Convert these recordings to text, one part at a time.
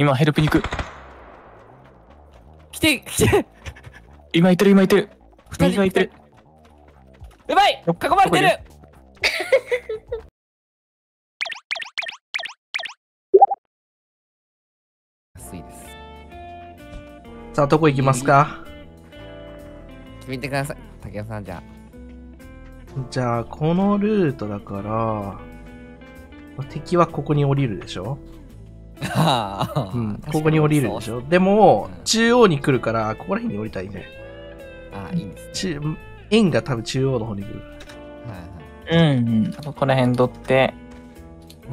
今ヘルプに行く。来て、来て今行ってる、今行ってる。二人右が行ってる。やばいど囲まれてる安いです。さあ、どこ行きますか？決めてください。竹谷さんじゃじゃあ、このルートだから、敵はここに降りるでしょ？あ。ああうん、ここに降りるでしょでも、中央に来るから、ここら辺に降りたいね。ああ、いいんです。中円が多分中央の方に来る。はいはい。うんうん。ここら辺取って、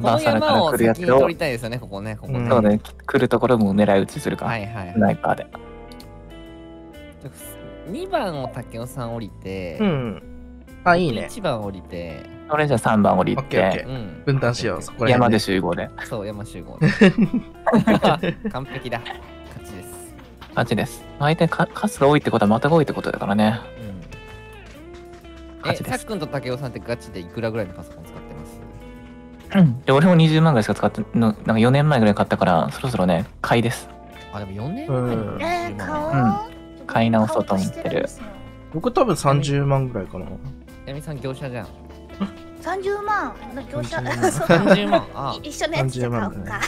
バーサルから来るやつを取り、たいですよね、ここね。ここね。うんそうね、来るところも狙い撃ちするか。はいはいスナイパーで。2番を竹雄さん降りて、うん。あ、いいね。1番降りて、それじゃあ3番降りてオッケーオッケー、うん。分担しよう、そこら山で辺で。集合で。そう、山集合。完璧だ。勝ちです。勝ちです。相手か数が多いってことはまたが多いってことだからね。うん。え、勝ちですさっくんと竹雄さんってガチでいくらぐらいのパソコン使ってます？うん。で、俺も20万ぐらいしか使っての、なんか4年前ぐらい買ったから、そろそろね、買いです。あ、でも4年うんえー、20買万おう、買い直そうと思ってる僕多分30万ぐらいかな。やみさん業者じゃん。30万の業者30万 そうだ30万。一緒のやつで買おう30か。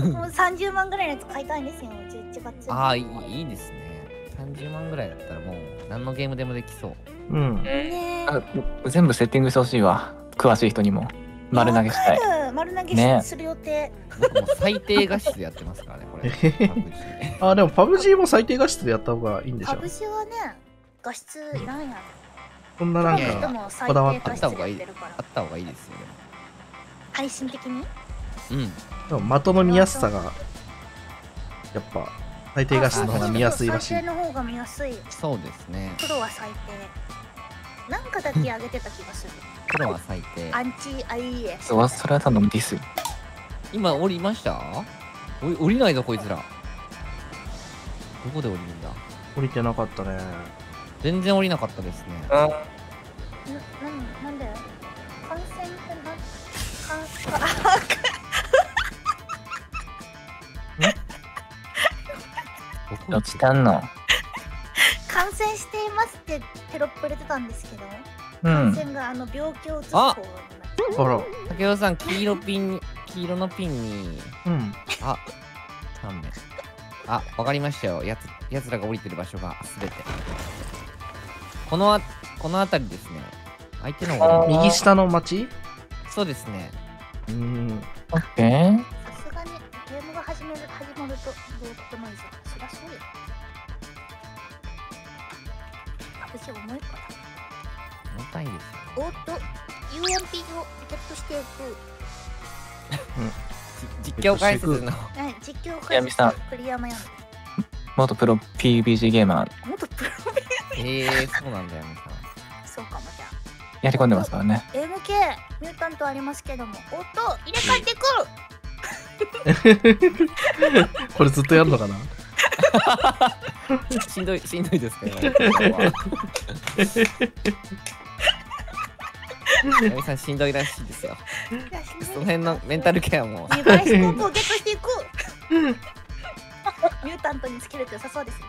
もう30万ぐらいのやつ買いたいんですよ、11月。あー、いいいいですね。30万ぐらいだったらもう何のゲームでもできそう。うん。ねあ全部セッティングしてほしいわ。詳しい人にも。丸投げしたい。丸投げする予定。僕もう最低画質でやってますからね、これ。あ、でもパブ G も最低画質でやった方がいいんでしょパブジはね、画質いらんやろ。そんななんか、こだわっ低画質でやってるからあ。った方がいいですよね。配信的に？うん。でも的の見やすさが、やっぱ、最低画質の方が見やすいらしい最。低の方が見やすい。そうですね。プロは最低。なんかだけ上げてた気がする。プロは最低。アンチ IES。そうそれはただのディス。今降りました？降りないぞ、こいつら。どこで降りるんだ？降りてなかったね。全然降りなかったですね。落ちたんの？感染していますってテロップ入れてたんですけど、うん。感染があの病気を移すあ方になってあら。竹雄さん、黄色ピンに、黄色のピンに、うん。あ、3名。あ、わかりましたよ。やつ、やつらが降りてる場所がすべて。このあ、この辺りですね。相手の方が、右下の町そうですね。うん。オッケー。さすがにゲームが始める始まるとどうってもいいぞ。そりゃそうよ。私重いから。重たいですよ。おっと、UMP をゲットしていく。じ実況解説の。はい、実況や解みさん説栗山やん。元プロ PUBG ゲーマー元プロええー、そうなんだよ、みさん。そうかも。やり込んでますからね。MK、ミュータントありますけども。おっと、入れ替えてくる これずっとやるのかな？しんどい、しんどいですね。やみさんしんどいらしいですよ。その辺のメンタルケアも。リバイスコープをゲットしていく ミュータントにつけると良さそうですね。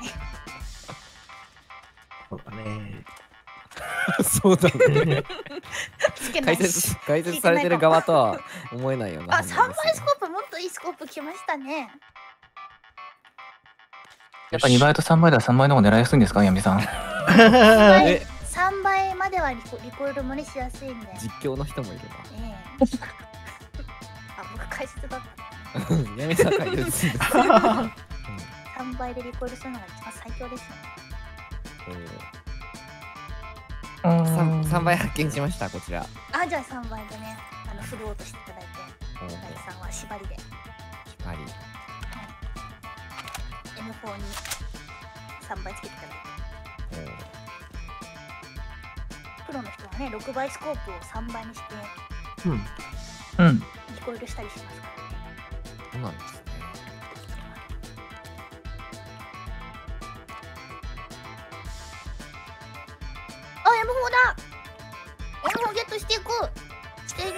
そうだね。そうだね。解説解説されてる側とは思えないよな。あ、三倍スコープもっといいスコープ来ましたね。やっぱ2倍と3倍だ3倍の方狙いやすいんですか、やみさん？3倍まではリコリコイル漏れしやすいんで。実況の人もいるな。ええ、あ、僕解説だった。やみさん解説。3倍でリコイルするのが一番最強ですよね。えー 3, 倍発見しましたこちら。あじゃあ3倍でねあの振ろうとしていただいて第ん。は縛りで。縛り、はい、M4 に3倍つけていただいて。プロの人はね6倍スコープを3倍にしてうん。うん。聞こえるしたりしますからね。そうなんです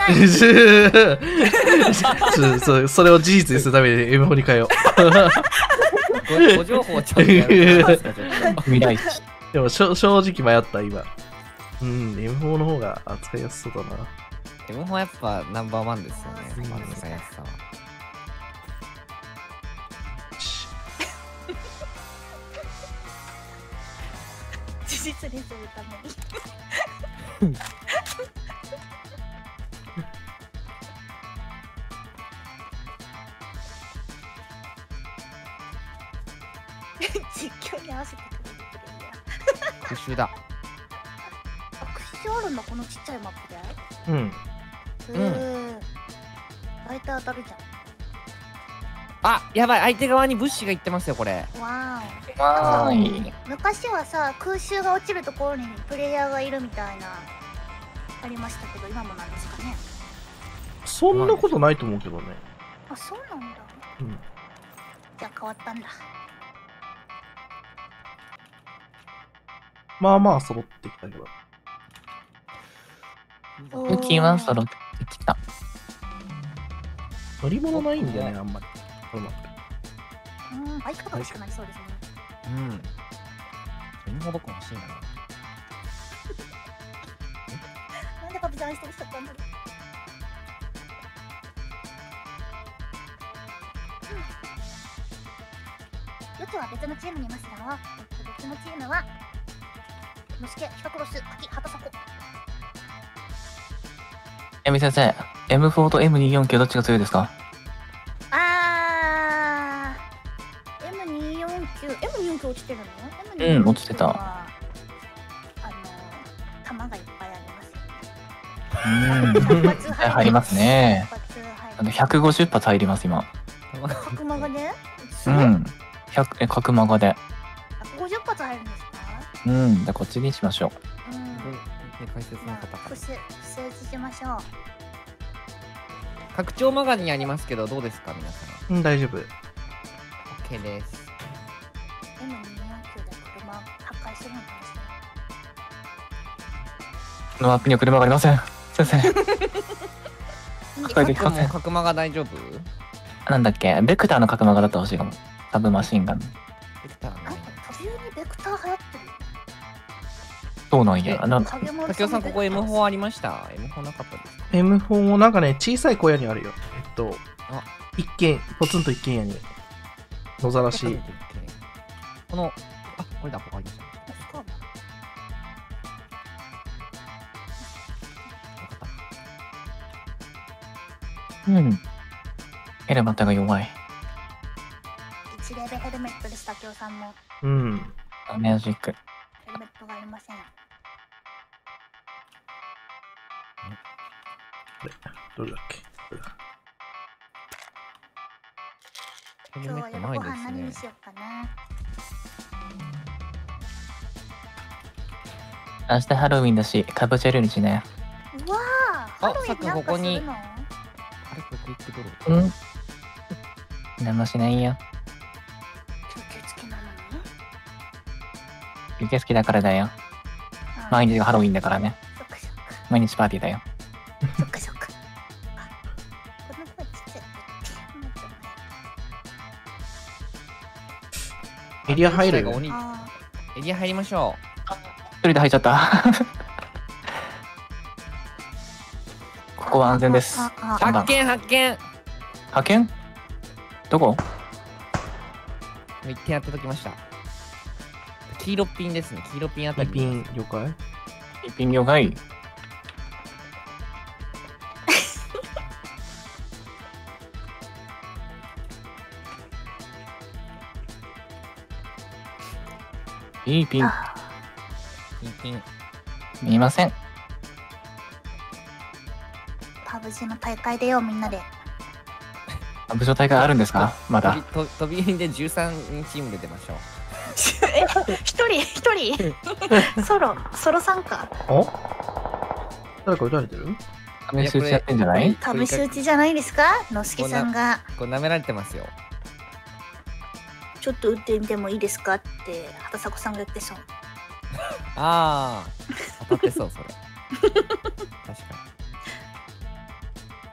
ないちょ そそれを事実にするために M4 に変えよごご情報ちょっとやめかちょっと未来地。う。でもしょ正直迷った、今。うん、M4 の方が扱いやすそうだな。M もやっぱナンバーワンですよねうんまず使いやすさはし事実にするためにこのちっちゃいマップでうん。へえ大体当たるじゃあやばい相手側に物資が行ってますよこれんわわーい。ーお昔はさ空襲が落ちるところにプレイヤーがいるみたいなありましたけど今もなんですかねそんなことないと思うけどね。あそうなんだうん。じゃあ変わったんだまあまあ揃ってきたけど。お武器は揃ってきた。乗り物ないんだよね、あんまり。このマップうんバイクとか欲しくなりそうですねうん今僕欲しいななんでパピちゃん愛してる人なんだろうよくは別のチームにいますよ。えっと別のチームは、のすけ、ヒカクロス、カキ、ハタサコ。えみ先生、M4 と M249 どっちが強いですか？あー、M249、M249 落ちてるの？うん落ちてた M249 はあの、弾がいっぱいあります。うん。入りますね百発入あのる150発入ります、今。角間がね、うん。100え、角間がで。150発入るんですか？うん。じゃあこっちにしましょう。うん。で解説のまあ、方から伏せ、伏せ打ちしましょう。拡張マガジンありますけどどうですか皆さん？うん、大丈夫。OK です M249 で車破壊するのかもしれない。このマップには車がありません。先生。抱えてきでません。も角間が大丈夫？なんだっけ？ベクターの角間がだってほしいかも。サブマシンガン。できたねあ、飛びにベクター流行っ。そうなんや？えあの、影森竹雄さんここベクター M4 ありました？M4 なかったですか M4 もなんかね、小さい小屋にあるよ。えっとあ、一軒、ポツンと一軒家に。野ざらし。このあこれだここありましたうん。ヘルマタが弱い。1レベヘルメットです、竹雄さんも。うん。マジック。明日ハロウィンだし、かぶせるにしね。うわあ、ハロウィンさっきなんここにかするの？あれこれクイックドローうん。なんもしないよ。吸血鬼なのに？受付だからだよ。あ毎日がハロウィンだからね。そっかそっか。毎日パーティーだよ。そっかそっか。あ、このエリア入る？が鬼あエリア入りましょ一人で入っちゃった。ここは安全です。発見発見。派遣どこ？一点やってときました。黄色ピンですね。黄色ピンあたりピピン、了解？一品了解。いいピン、あピンピン見えません。パブ G の大会でよ、みんなで。部長大会あるんですか？まだ。飛び飛び入りで13人チームで出ましょう。一人、一人。ソロ、ソロ参加。お？誰か撃たれてる？試し打ちやってんじゃない？パブし打ちじゃないですか？のすけさんが、これ舐められてますよ。ちょっと打ってみてもいいですか？って、畑迫さんが言ってそう。ああ当たってそうそれ。確か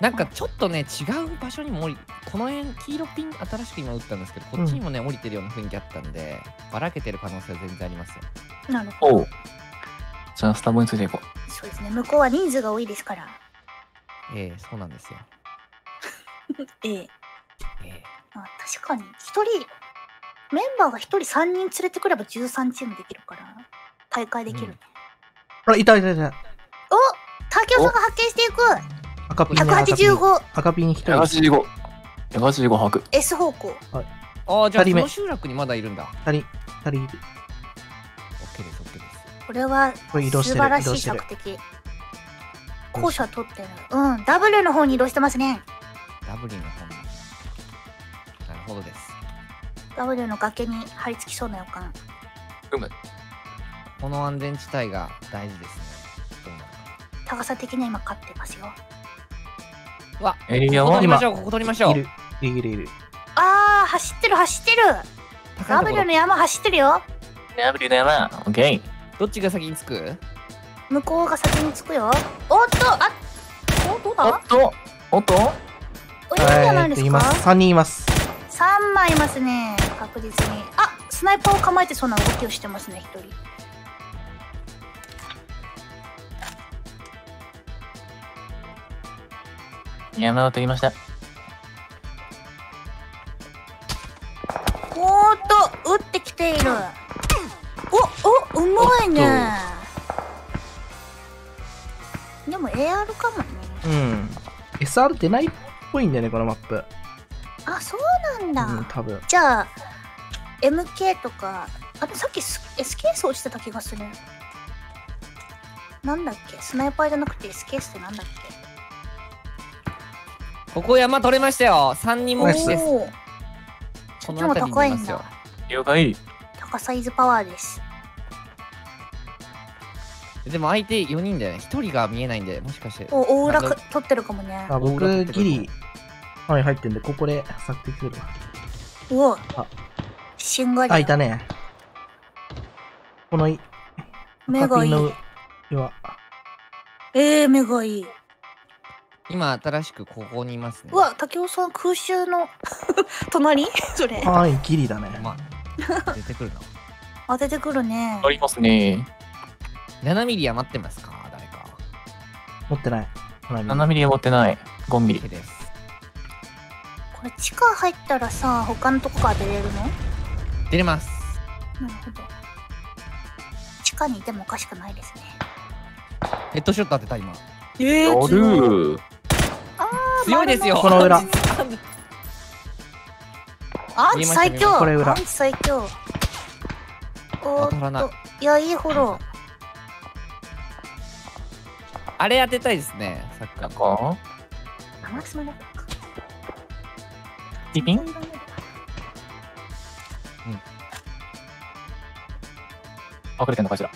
なんかちょっとね違う場所にも降りこの辺黄色ピン新しく今打ったんですけどこっちにもね、降りてるような雰囲気あったんでばらけてる可能性は全然ありますよ。なるほど。おう。じゃあ、スタボについていこそうですね向こうは人数が多いですから。ええそうなんですよ。ええ。ええ。あ確かに一人メンバーが一人三人連れてくれば13チームできるから大会できるね、あ、いたいたいた。お竹雄さんが発見していく赤ピンね。赤ピン 185S 赤ピン一う。人。185。185把握。方向ああじゃあその集落にまだいるんだ二人、二人いる。OK です OK ですこれは素晴らしい移動してる索敵校舎取ってるうんダブルの方に移動してますねダブリンの方になるほどですダブルの崖に張り付きそうな予感うむ。この安全地帯が大事ですね高さ的には今勝ってますようわエリアはここ取りましょうここ取りましょういる。いるいるいる。あー走ってる走ってる高いところダブルの山走ってるよダブルの山。オッケー。どっちが先に着く？向こうが先に着くよおっとあおどうおだっとおっと？おいいんじゃないですか？います。三人います。3枚いますね確実にあスナイパーを構えてそうな動きをしてますね一人山を取りました。おーっと撃ってきているおおうまいねでも AR かもねうん。SR 出ないっぽいんだよね、このマップ。あそうなんだ、うん、多分。じゃあ MK とかあとさっきス S ケース落ちてた気がするなんだっけ？スナイパーじゃなくて S ケースってなんだっここ山取れましたよ。3人け目です。この辺りに高いますよ。だ。了解。高サイズパワーです。でも相手4人で1人が見えないんでもしかして。お大裏なんく取ってるかもね。あ、僕、ギリ、はい、入ってんで、ここで索敵するわ。うお。あ。しんがり。あ、いたね。このい、目がいい。赤ピンの上は、えー、目がいい今新しくここにいますね。うわ竹雄さん空襲の 隣？それ。はい、ギリだね。まあ出てくるな。当ててくるね。ありますね。7ミリ余ってますか？誰か。持ってない。花火7ミリ持ってない。5ミリ。です。これ地下入ったらさ他のとこから出れるの？出れます。なるほど。地下にいてもおかしくないですね。ヘッドショット当てた今。えやる強いですよ。この裏。アンチ最強。これ裏。アンチ最強。お当たらない。ーっと。いやいいフォロー。あれ当てたいですねサッカー。のか、あマクスマだピピン隠れてんのかしら？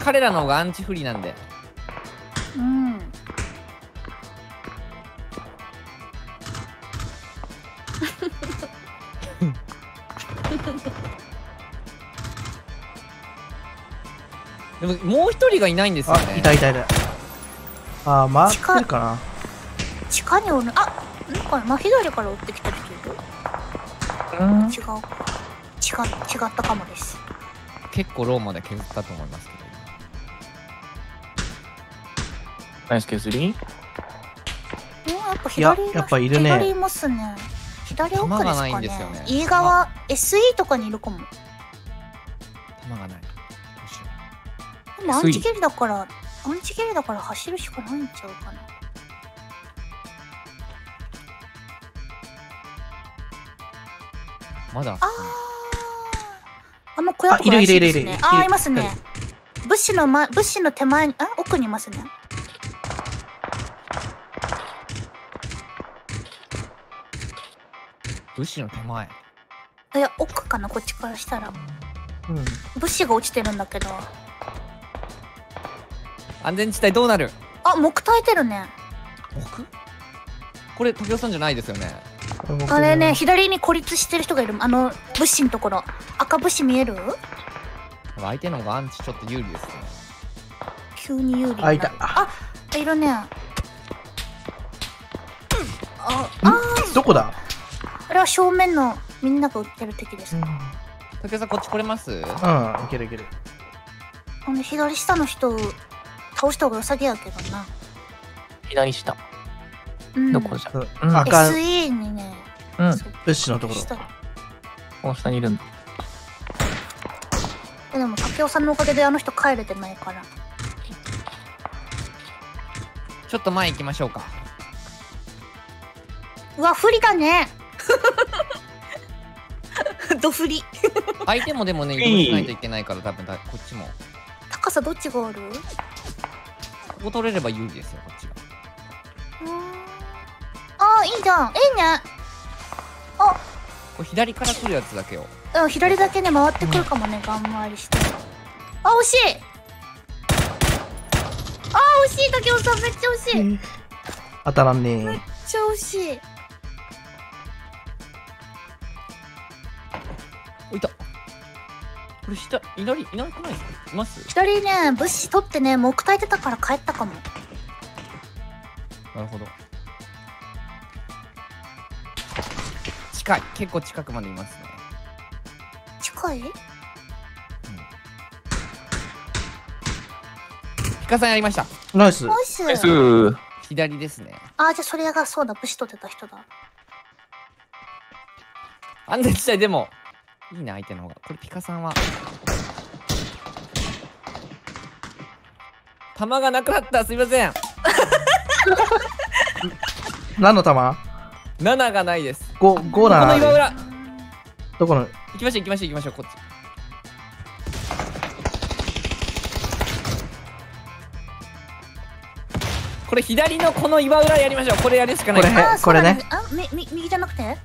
彼らの方がアンチ不利なんで。うん。でももう一人がいないんですよあ、ねいたいたいた。あー、回ってるかな。地下におる。あなんか真左から追ってきた人いる？うん。違う。か違違ったかもです。結構ローマで削ったと思いますけどナイス削りうんやっぱいややっぱいるね左いますね左奥ですか？ねいんですね右側 SE とか？にいるか？も弾がないでもアンチゲリだか？らアンチゲリだか？ら走るしか？ないんちゃうか？なまだあーあもう小屋あいるいるいるいるいるあーいますね物資の、ま、物資の手前にあ奥にいますね武士の手前。いや奥かな？こっちからしたら。うん。物資が落ちてるんだけど。安全地帯どうなる？あ木焚いてるね。僕これ時雄さんじゃないですよね。あれね左に孤立してる人がいる。あの物資のところ。赤物資見える？相手の方がアンチちょっと有利ですね。急に有利になる。あいた。あいるね。ああどこだ？あれは正面のみんなが撃ってる敵ですうん、竹さんこっち来れます？うん、いけるいける。ほんで左下の人倒した方が良さげやけどな。左下。うん。どこじゃ？う。ん。SE にねうん。物資のところ。下。この下にいるんだ。でも竹雄さんのおかげであの人帰れてないから。ちょっと前行きましょうか。うわ不利だねドフリ相手もでもね、移動しないといけないから多分だこっちも。高さどっちがある？ここ取れれば有利ですよ、こっちが。うーん。あーいいじゃん。いいね。これ左から来るやつだけよ。うん左だけね回ってくるかもね、ガン回りして。あ惜しい。あー惜しい。竹雄さんめっちゃ惜しい。めっ当たらんねちゃ惜しいれ下、いなり、いなくない？います？左ね物資取ってね木焚いてたから帰ったかもなるほど。近い。結構近くまでいますね。近い？ピカさんやりました。ナイス。ナイスナイス左ですね。あーじゃあそれがそうだ武士取ってた人だ安全地帯でも、いいな、相手の方が。これピカさんは。弾がなくなった。すいません。何の弾？7がないです。?5、5この岩裏。どこの？行きましょう行きましょう行きましょうこっちこれ左のこの岩裏やりましょうこれやるしかないこれこれねあ右じゃなくて？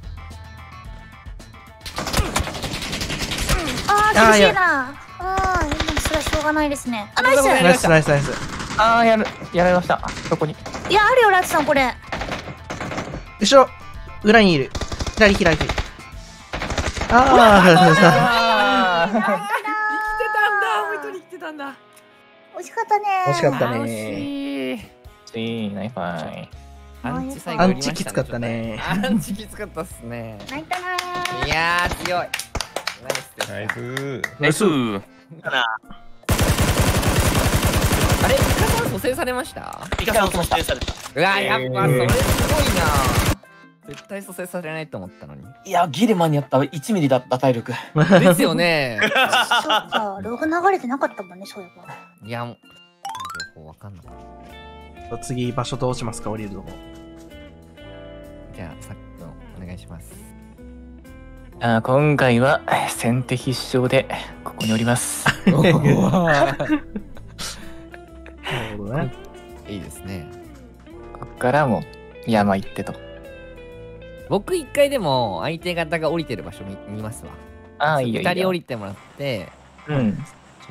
あー厳しいな。あーそれはしょうがないですね。あナイス。ナイスナイスナイス。あー、やる、やられました。そこに。いやあるよラツさんこれ。後ろ。裏にいる。左左。左。ああ、あー。生きてたんだ。本当に生きてたんだ。惜しかったね。惜しかったね。いしい、ナイファイ。アンチ最後アン売りましたチきつかったね。アンチきつかったっすね。泣いたないやー強いナイス。ナイス。ナイス。あれピカさん蘇生されました？ピカさん落ちました。うわやっぱそれすごいな。絶対蘇生されないと思ったのに。いや、ギルマにやった1ミリだった体力。ですよね。そっかログ流れてなかったもんねそういえば。いやもう情報わかんなかった。次場所どうしますか？降りるとこ。じゃあさっきのお願いしますあー今回は先手必勝でここにおります。なるほどね。いいですねこっからもう山行ってと。僕一回でも相手方が降りてる場所見見ますわああ、いいよいいよ。二人降りてもらってうん。ち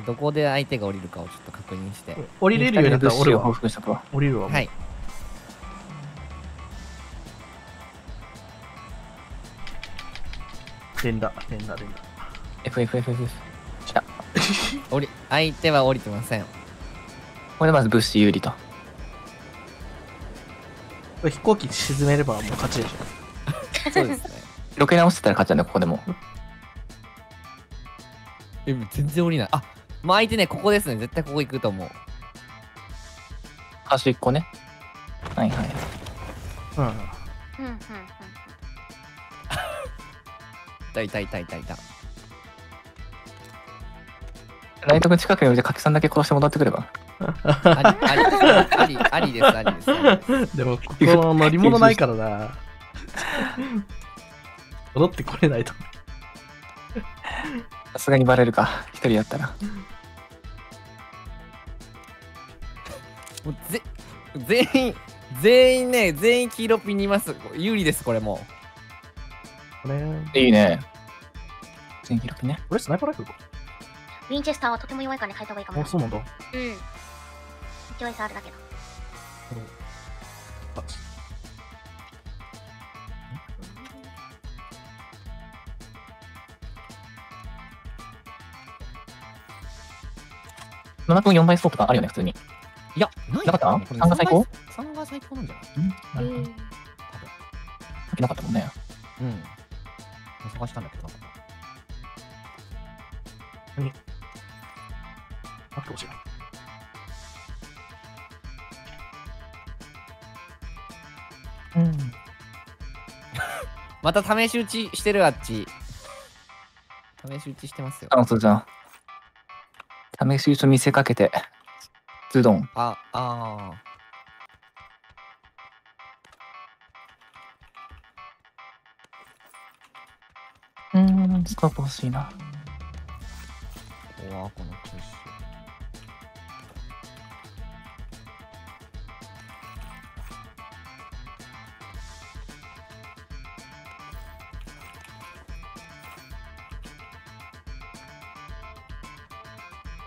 ょどこで相手が降りるかをちょっと確認して降りれるようになったら俺は復しとくわ。降りるわ。はい連打、連打、連打。FFFF。来た。降り相手は降りてませんこれでまず物資有利と。これ飛行機沈めればもう勝ちでしょ。そうですねロケ直してたら勝っちゃうんだよ、ここでも。え全然降りないあもう相手ねここですね絶対ここ行くと思う端っこね。はいはい。うん。うんうんうんいたいたいたいたいたライト君近くに置いて、かきさんだけ殺して戻ってくれば？ありありありありですありですありですでも、ここ乗り物ないからな。戻ってこれないと。さすがにバレるか。一人やったら。もうぜ全員全員ね全員黄色ピンにいます有利ですこれもこれ、いいね。全記録ね。これスナイパーライフルかウィンチェスターはとても弱いからね変えた方がいいかもあ、そうなんだ。うん勢い差あるだけどあ野田君4倍ストーとかあるよね、普通に。いや、ないなかった？これ三が最高 ?3 が最高なんじゃない？うん。えなるほど。ーさっきなかったもんね。うん。探したんだけどなかっあってほしいな。うん。た。また試し打ちしてるあっち。試し打ちしてますよ。あの、そうじゃん。試し打ちと見せかけて、ズドン。あ、あうーん、スコープ欲しいな。ー。うわこのプッシ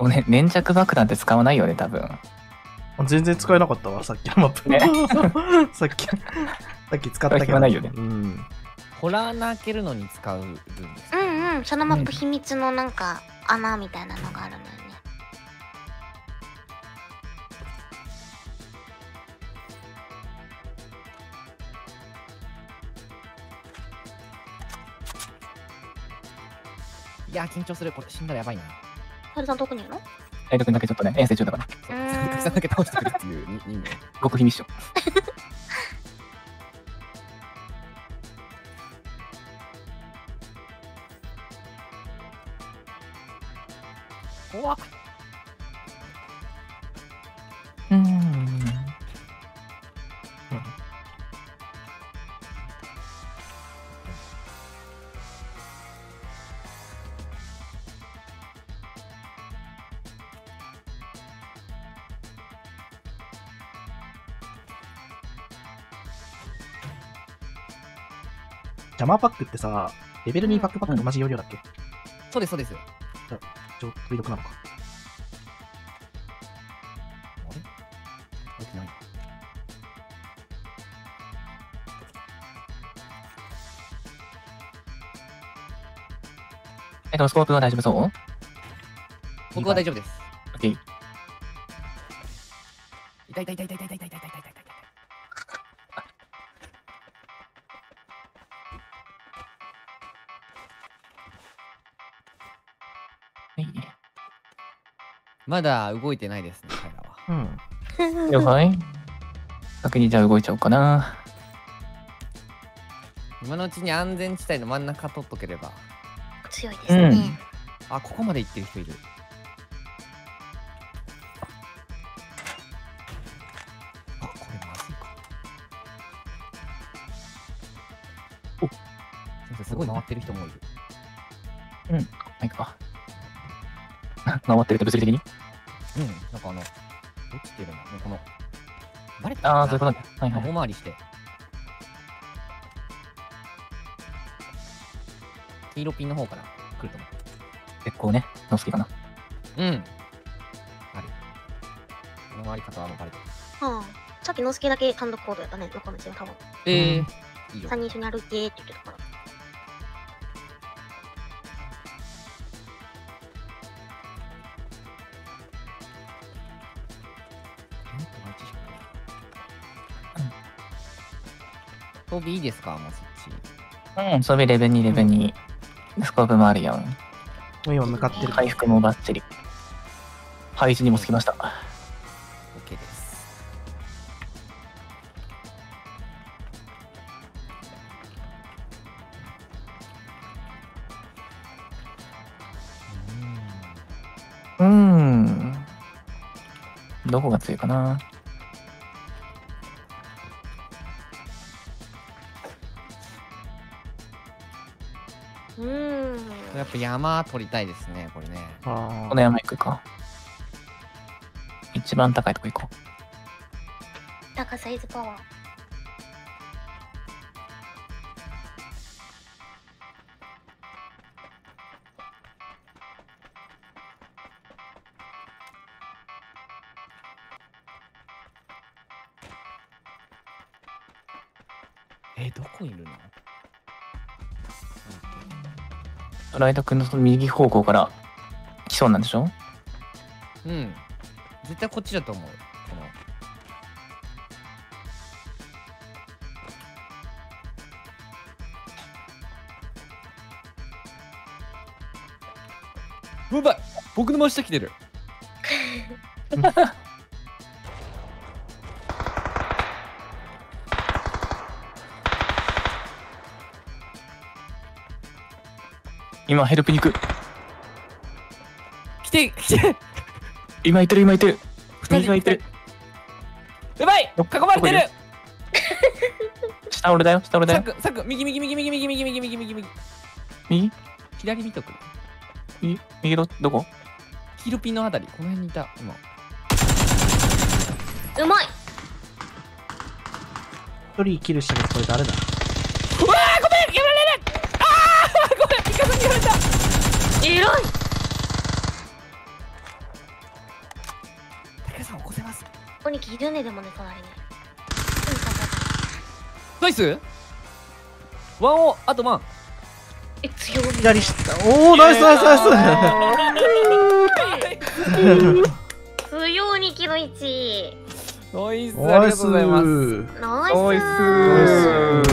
もうね、粘着爆弾って使わないよね、多分。全然使えなかったわ、さっきのマップ。ねさっき、さっき使ったけど。ないよねうん。ホラー穴開けるのに使うんですかうんうんそのマップ秘密のなんか穴みたいなのがあるのよねいやー、緊張する。これ死んだらやばいな。ハルさん特に言うの？大君だけちょっとね、遠征中だから。そううーんたくさんだけ倒してくるっていう。極秘ミッション。怖っ。うーん。ジャマーパックってさ、レベル2パックパックと同じ容量だっけ、そうです、そうです。ちょっとなのか。あれ？入ってない。え、っとスコープは大丈夫そう？僕は大丈夫です。OK。痛い痛い痛い痛い。まだ動いてないですね、彼らは。うん。了解。先にじゃあ動いちゃおうかな。今のうちに安全地帯の真ん中取っとければ。強いですね、あ、ここまで行ってる人いる。あ、これまずいか。おすごい回ってる人もいる。回ってると物理的に？うん、なんかあの、どっちっていうのもうこの、バレた？ああ、そういうことね。はいはい。遠回りして。黄色ピンの方から来ると思結構ね、の好きかな。う。うん。ある。この回り方はもうバレてる。はあ、さっきのすけだけ単独行動やったね横道を多分えー、うんいいよ3。人一緒に歩いてって言ってたから装備いいですか？もうそっち。うん、装備レベル2、レベル2。スコープもあるよ。もう今向かってる。回復もバッチリ。配置にもつきました。OK です。うーん。どこが強いかな？やっぱ山取りたいですね、これね。あこの山行くか。一番高いとこ行こ高サイズパワーライト君のその右方向から来そうなんでしょ？うん。絶対こっちだと思う。この。やばい。僕の真下来てる 今ヘルプに行く。来て来て。今いてる今いてる。二人右がいてる。やばい。囲まれてる。下俺だよ下俺だよ。サクサク右右右右右右右右右。右？右左見とく。右？右どどこ？ヒルピンのあたり。この辺にいた今。うまい。一人生きるしね、これ誰だ？うわーごめんやられるあーやられたえらい。ピカさん起こせます？いるねでもね隣に。ナイス。ワンオあとワン。え強み左下。おー、ナイスナイスナイス。強いにキロ1ナイス。ありナイス。がとうございます。ナイス。ナイス。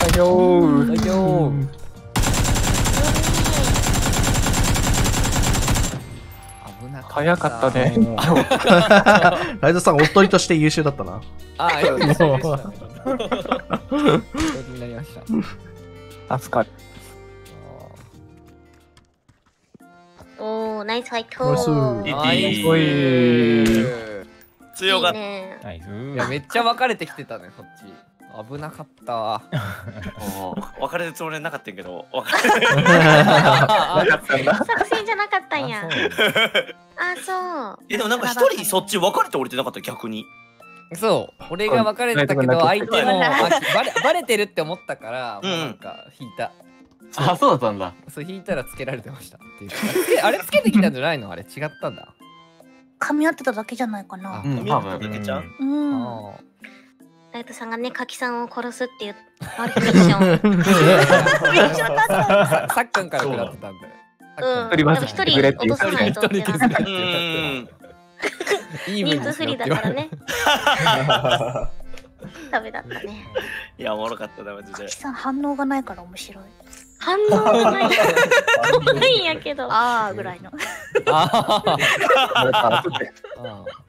最強最強危なかった早かったね。ライドさん、おっとりとして優秀だったな。あーよかったでしたになりました助かる。おーナイスファイト。ナイス。ナイス。おい強かった。ね。ナイス。いやめっちゃ分かれてきてたねそっち危なかった。わ別れるつもりはなかったんやけど、別れあなかったんだ作戦じゃなかったんやああそう。え、でもなんか一人そっち別れて降りてなかった逆に。そう。俺が別れてたけど相手もあバレバレてるって思ったからもうなんか引いた。あそう。だったんだ。そう引いたらつけられてましたっていう。かつけあれつけてきたんじゃないの？あれ違ったんだ。噛み合ってただけじゃないかな。うん見多分ただけちゃううん。あライトさんがね柿さんを殺すっていう悪いミッションミッション。だったあささっくんから食らってたんだよ。うん。でも一人落とさないとってなったうーん。いい人数不利だからね。ダメだったね。いや、おもろかったな、マジで。柿。さん反応がないから面白い。反応がない。ないんやけど。あーぐらいの。あー。あ あー